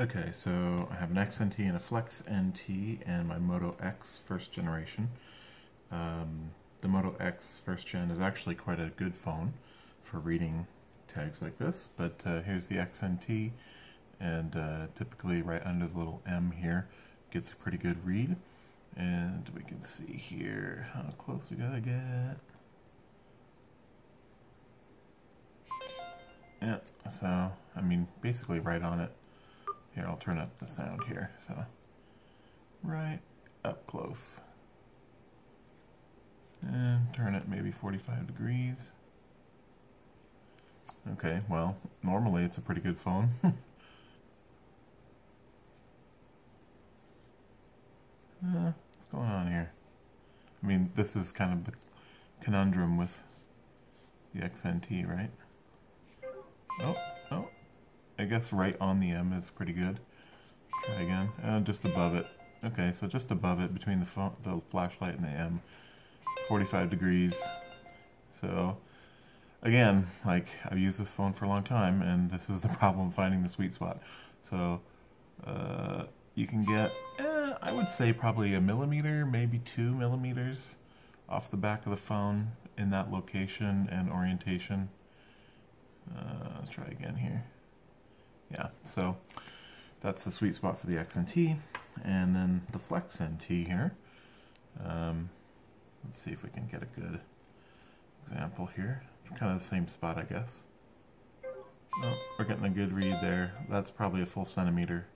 Okay, so I have an XNT and a Flex NT and my Moto X first generation. Um, the Moto X first gen is actually quite a good phone for reading tags like this, but uh, here's the XNT and uh, typically right under the little M here gets a pretty good read. And we can see here how close we gotta get. Yeah, so, I mean, basically right on it. Here, I'll turn up the sound here. So, right up close. And turn it maybe 45 degrees. Okay, well, normally it's a pretty good phone. uh, what's going on here? I mean, this is kind of the conundrum with the XNT, right? Oh. I guess right on the M is pretty good. Try again. Uh, just above it. Okay, so just above it, between the, the flashlight and the M, 45 degrees. So, again, like, I've used this phone for a long time, and this is the problem finding the sweet spot. So, uh, you can get, eh, I would say probably a millimeter, maybe two millimeters off the back of the phone in that location and orientation. Uh, let's try again here yeah, so that's the sweet spot for the XNT. And then the Flex NT here. Um, let's see if we can get a good example here. Kind of the same spot, I guess. Oh, we're getting a good read there. That's probably a full centimeter